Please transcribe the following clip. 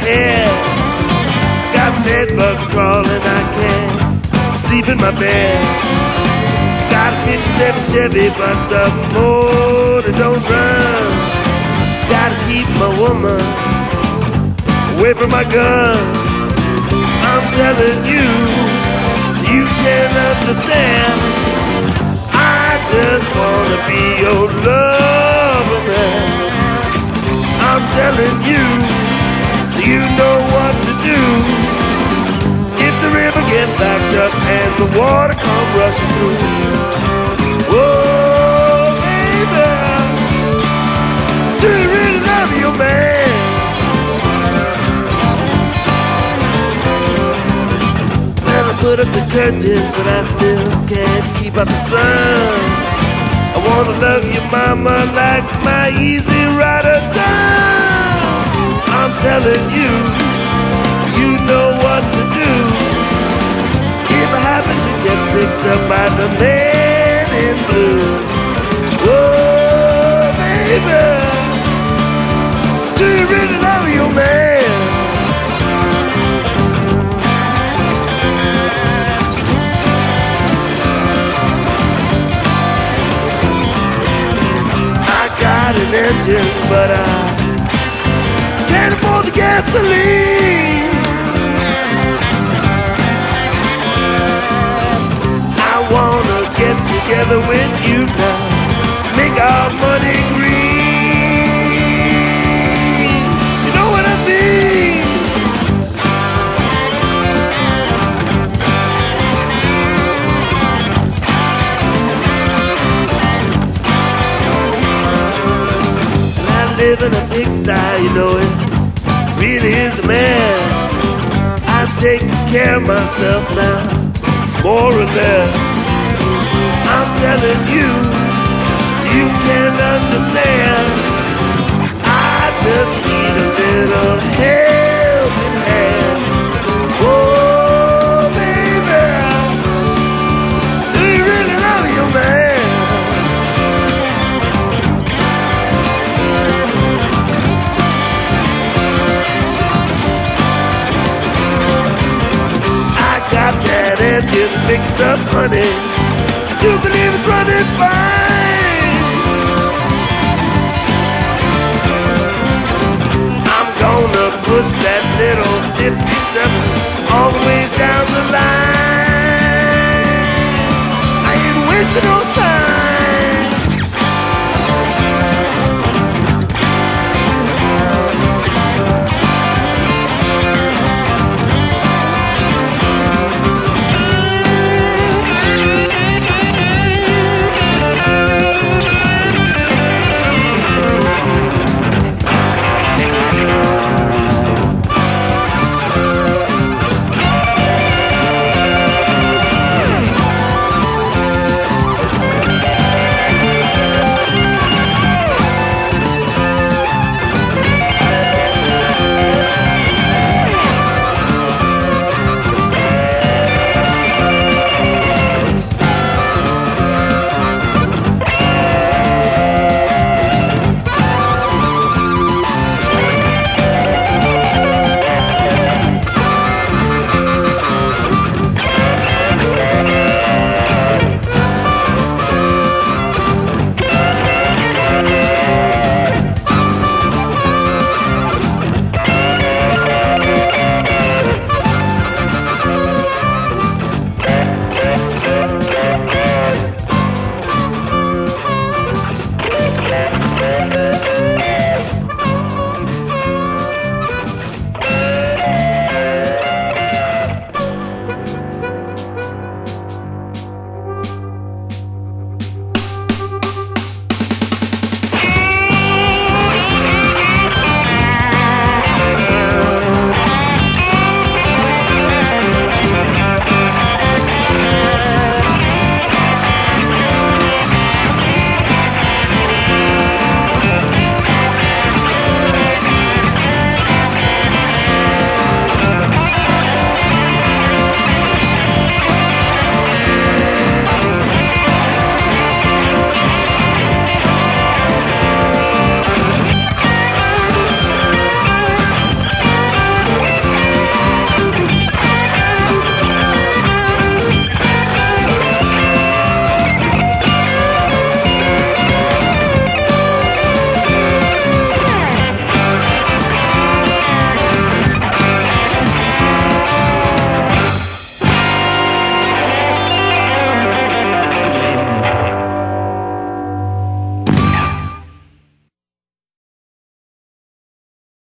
head. I got bed bugs crawling, I can't sleep in my bed. Got a 57 Chevy, but the motor don't run. Gotta keep my woman away from my gun. I'm telling you, so you can understand. I just wanna be your lover, man. I'm telling you, so you know what to do. If the river gets backed up and the water come rushing through, oh baby, do you really love your man? And I put up the curtains, but I still can't keep out the sun. I wanna love you, mama, like my easy rider does. I'm telling you, so you know what to do. If I happen to get picked up by the man in blue, oh baby, do you really love your man? I got an engine, but I gasoline. I wanna get together with you now, make our money green. You know what I mean? I live in a pigsty, you know it really is a mess. I'm taking care of myself now, more or less. I'm telling you, you can understand. I just need a little helping Fixed up, honey. Do believe it's running fine.